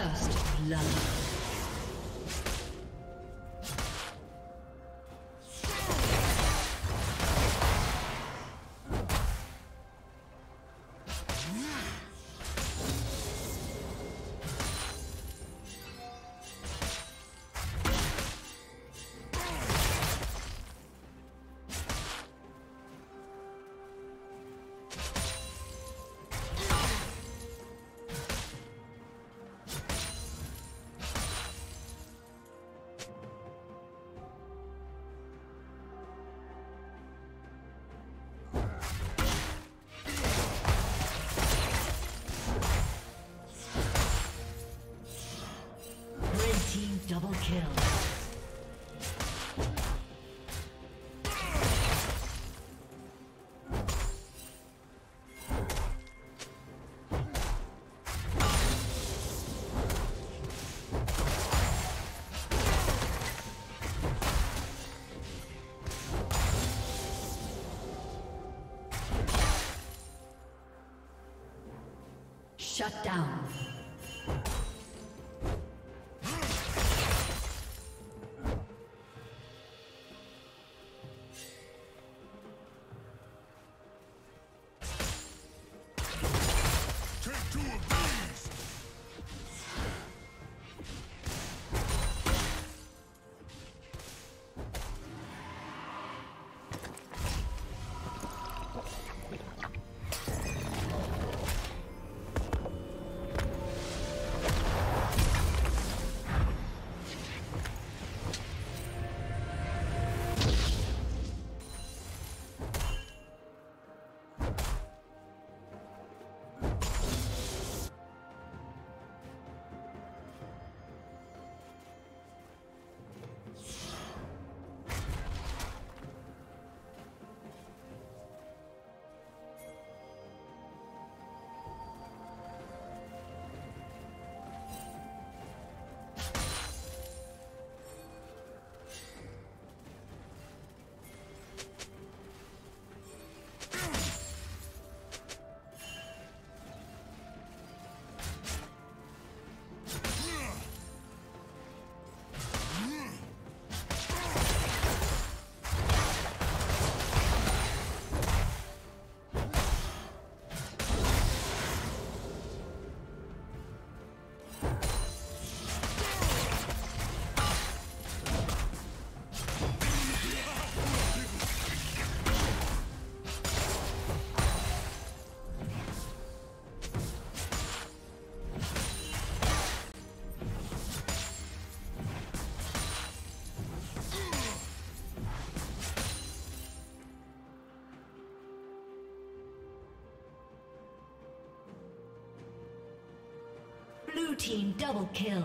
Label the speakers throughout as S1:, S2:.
S1: First blood. Shut down. Team double kill.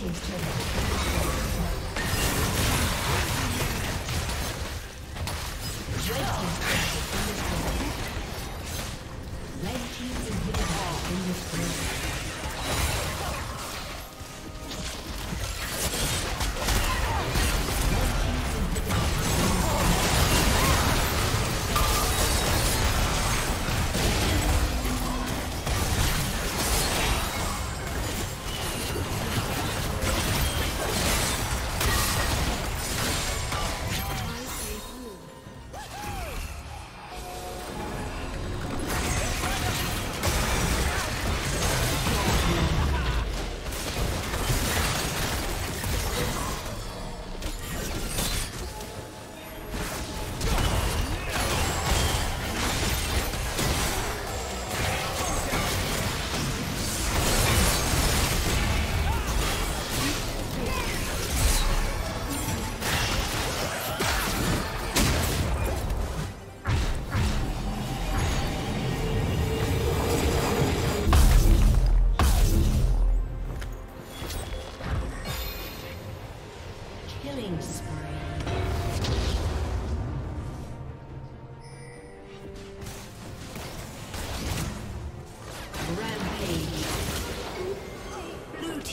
S1: team's turret.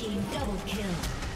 S1: team double kill.